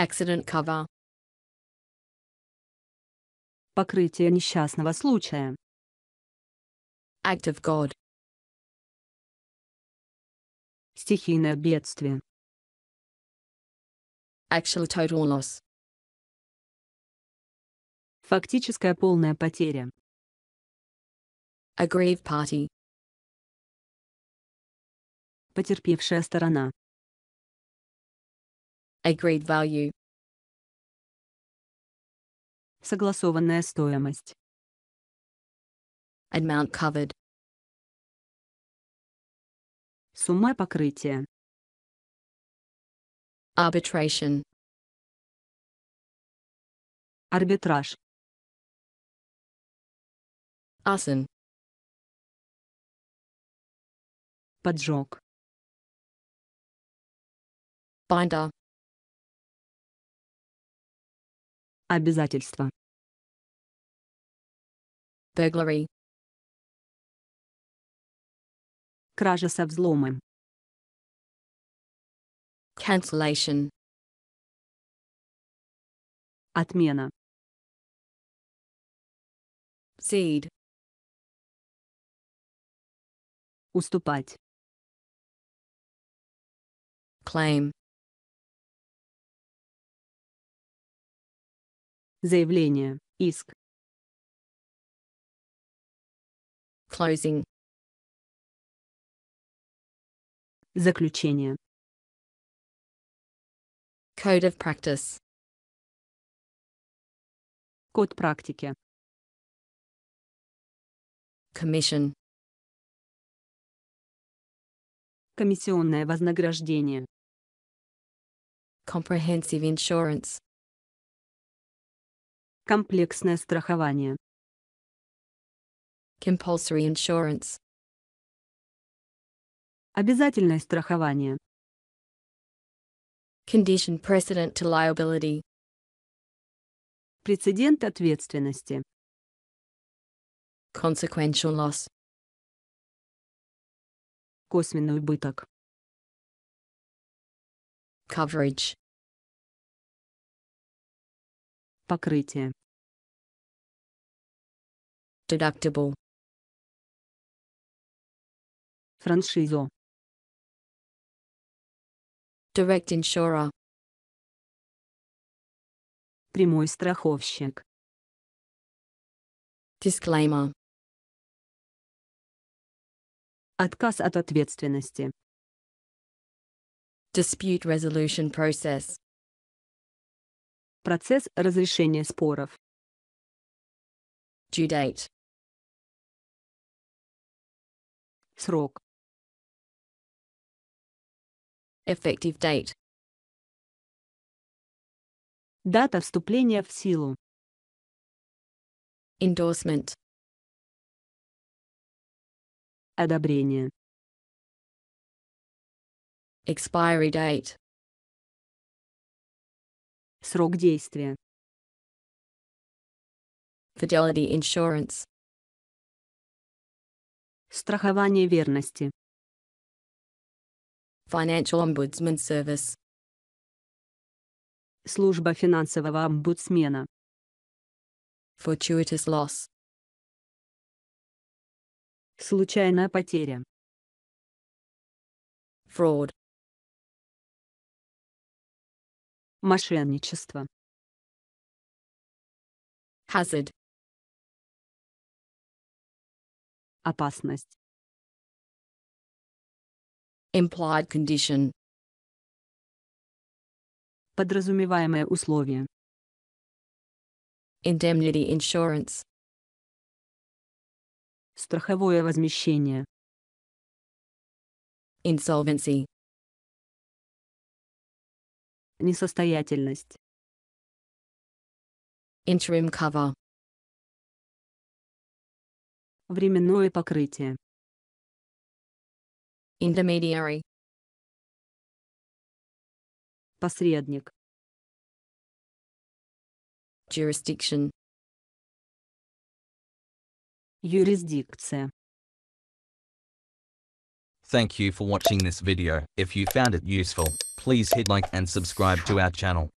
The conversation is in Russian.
Accident cover. Покрытие несчастного случая. Act of God. Стихийное бедствие. Actual total loss. Фактическая полная потеря. Aggrieved party. Потерпевшая сторона. Agreed value. Согласованная стоимость. Amount covered. Сумма покрытия. Arbitration. Арбитраж. Arson. Поджог. Binder. Обязательство. Burglary. Кража со взломом. Cancellation. Отмена. Seed. Уступать. Claim. Заявление. Иск. Closing. Заключение. Code of practice. Код практики. Commission. Комиссионное вознаграждение. Comprehensive insurance. Комплексное страхование. Compulsory insurance. Обязательное страхование. Condition precedent to liability. Прецедент ответственности. Consequential loss. Косвенный убыток. Coverage. Покрытие. Deductible. Франшизу. Direct insurer. Прямой страховщик. Disclaimer. Отказ от ответственности. Dispute resolution process. Процесс разрешения споров. Due date. Срок. Effective date. Дата вступления в силу. Endorsement. Одобрение. Expiry date. Срок действия. Fidelity insurance. Страхование верности. Financial Ombudsman Service. Служба финансового омбудсмена. Fortuitous loss. Случайная потеря. Fraud. Мошенничество. Hazard. Опасность. Implied condition. Подразумеваемое условие. Indemnity insurance. Страховое возмещение. Insolvency. Несостоятельность. Interim cover. Временное покрытие. Intermediary. Посредник. Jurisdiction. Юрисдикция. Thank you for watching this video. If you found it useful, please hit like and subscribe to our channel.